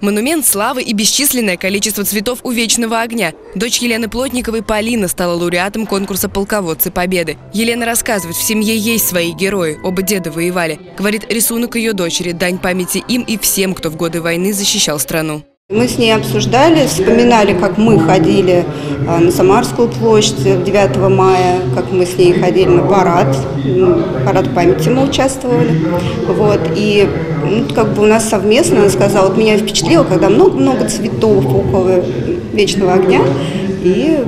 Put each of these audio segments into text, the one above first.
Монумент славы и бесчисленное количество цветов у вечного огня. Дочь Елены Плотниковой Полина стала лауреатом конкурса «Полководцы Победы». Елена рассказывает, в семье есть свои герои, оба деда воевали. Говорит, рисунок ее дочери – дань памяти им и всем, кто в годы войны защищал страну. Мы с ней обсуждали, вспоминали, как мы ходили а, на Самарскую площадь 9 мая, как мы с ней ходили на парад, парад памяти мы участвовали. Вот, и ну, как бы у нас совместно, она сказала, вот меня впечатлило, когда много-много цветов около вечного огня, и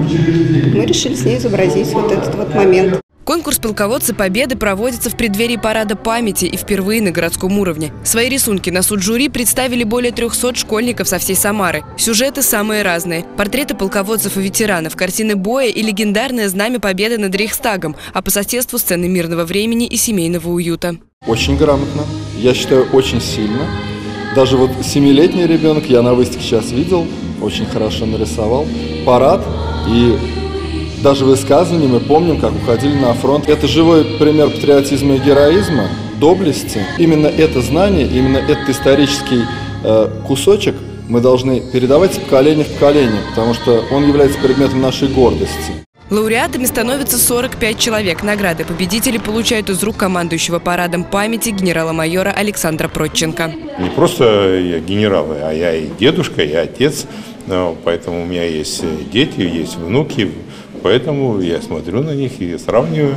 мы решили с ней изобразить вот этот вот момент. Конкурс «Полководцы Победы» проводится в преддверии Парада памяти и впервые на городском уровне. Свои рисунки на суд жюри представили более 300 школьников со всей Самары. Сюжеты самые разные. Портреты полководцев и ветеранов, картины боя и легендарное знамя победы над Рейхстагом, а по соседству сцены мирного времени и семейного уюта. Очень грамотно. Я считаю, очень сильно. Даже вот семилетний ребенок, я на выставке сейчас видел, очень хорошо нарисовал. Парад и даже высказывания мы помним, как уходили на фронт. Это живой пример патриотизма и героизма, доблести. Именно это знание, именно этот исторический э, кусочек мы должны передавать с поколения в поколение, потому что он является предметом нашей гордости. Лауреатами становятся 45 человек. Награды победители получают из рук командующего парадом памяти генерала-майора Александра Протченко. Не просто я генерал, а я и дедушка, и отец. Поэтому у меня есть дети, есть внуки. Поэтому я смотрю на них и сравниваю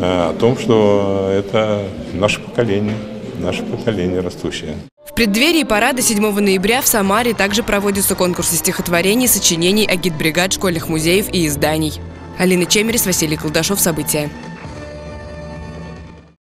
э, о том, что это наше поколение, наше поколение растущее. В преддверии парада 7 ноября в Самаре также проводятся конкурсы стихотворений, сочинений, агитбригад, школьных музеев и изданий. Алина Чемерис, Василий Колдашов. События.